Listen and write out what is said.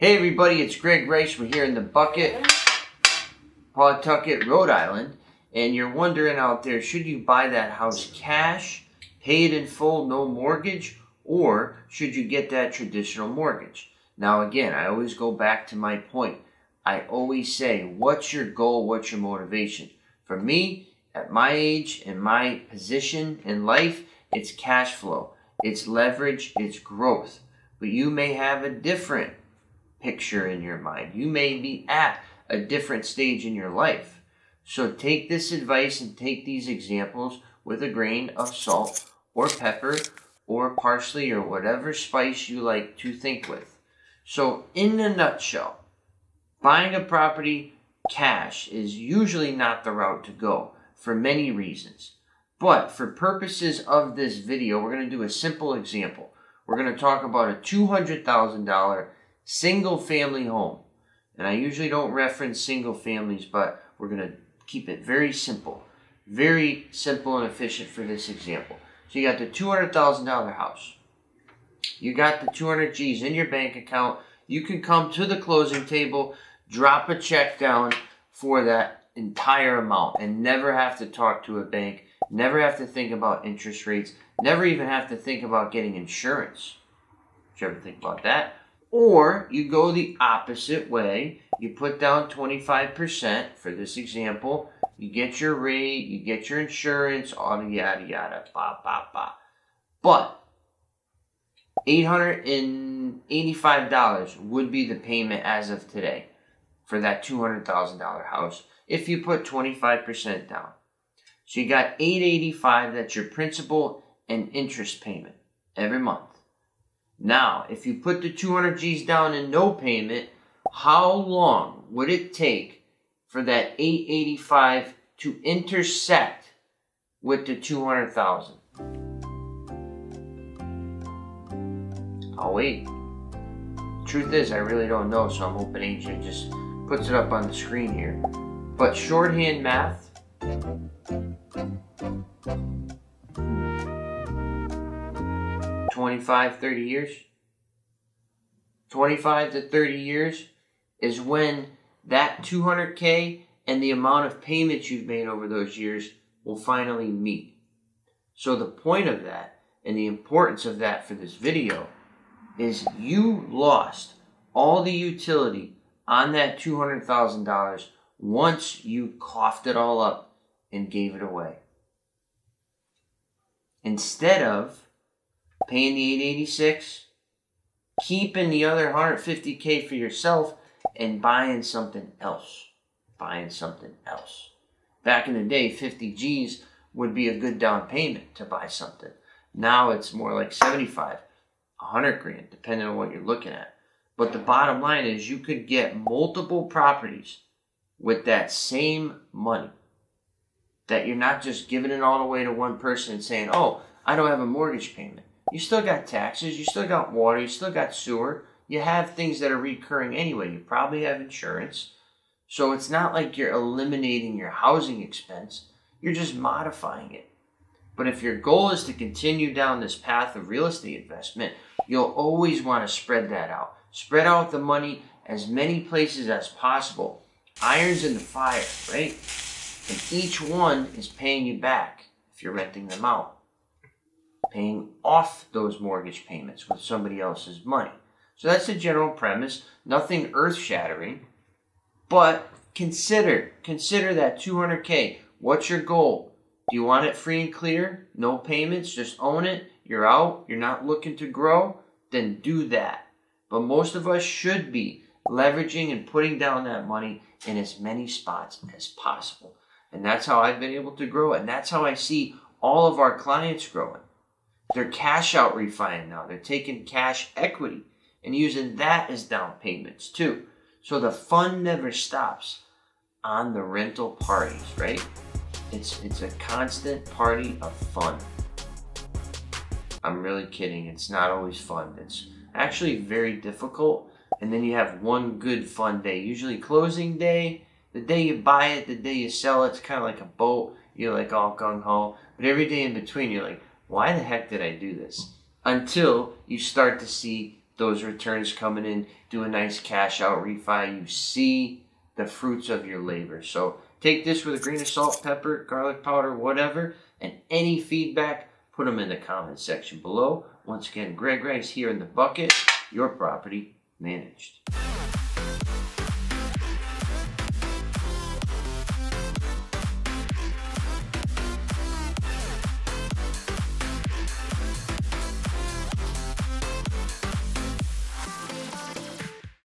Hey everybody, it's Greg Rice. We're here in the bucket, Pawtucket, Rhode Island, and you're wondering out there, should you buy that house cash, pay it in full, no mortgage, or should you get that traditional mortgage? Now again, I always go back to my point. I always say, what's your goal? What's your motivation? For me, at my age and my position in life, it's cash flow, it's leverage, it's growth. But you may have a different picture in your mind. You may be at a different stage in your life. So take this advice and take these examples with a grain of salt or pepper or parsley or whatever spice you like to think with. So, in a nutshell, buying a property cash is usually not the route to go for many reasons. But for purposes of this video, we're going to do a simple example. We're going to talk about a $200,000 single family home. And I usually don't reference single families, but we're going to keep it very simple. Very simple and efficient for this example. So you got the $200,000 house. You got the 200 G's in your bank account. You can come to the closing table, drop a check down for that entire amount and never have to talk to a bank, never have to think about interest rates, never even have to think about getting insurance. Did you ever think about that? Or you go the opposite way. You put down 25% for this example. You get your rate, you get your insurance, all yada yada, ba ba ba. But $885 would be the payment as of today for that $200,000 house if you put 25% down. So you got 885 that's your principal and interest payment every month. Now, if you put the 200 G's down in no payment, how long would it take for that 885 to intersect with the 200,000? I'll wait. Truth is, I really don't know, so I'm hoping Adrian just puts it up on the screen here. But shorthand math, 25, 30 years. 25 to 30 years is when that 200K and the amount of payments you've made over those years will finally meet. So the point of that and the importance of that for this video is you lost all the utility on that $200,000 once you coughed it all up and gave it away. Instead of paying the 886, keeping the other 150k for yourself and buying something else. Buying something else. Back in the day, 50 G's would be a good down payment to buy something. Now it's more like 75, 100 grand, depending on what you're looking at. But the bottom line is you could get multiple properties with that same money. That you're not just giving it all away to one person and saying, oh, I don't have a mortgage payment. You still got taxes, you still got water, you still got sewer. You have things that are recurring anyway. You probably have insurance. So it's not like you're eliminating your housing expense, you're just modifying it. But if your goal is to continue down this path of real estate investment, you'll always want to spread that out. Spread out the money as many places as possible. Irons in the fire, right? And each one is paying you back if you're renting them out paying off those mortgage payments with somebody else's money. So that's the general premise. Nothing earth shattering. But consider, consider that 200K. What's your goal? Do you want it free and clear? No payments? Just own it? You're out? You're not looking to grow? Then do that. But most of us should be leveraging and putting down that money in as many spots as possible. And that's how I've been able to grow. And that's how I see all of our clients growing. They're cash out refining now. They're taking cash equity and using that as down payments too. So the fun never stops on the rental parties, right? It's it's a constant party of fun. I'm really kidding. It's not always fun. It's actually very difficult. And then you have one good fun day. Usually closing day, the day you buy it, the day you sell it, it's kind of like a boat. You're like all gung ho. But every day in between, you're like, why the heck did I do this? Until you start to see those returns coming in, do a nice cash out refi. You see the fruits of your labor. So take this with a grain of salt, pepper, garlic powder, whatever, and any feedback, put them in the comment section below. Once again, Greg Rice here in the bucket, your property managed.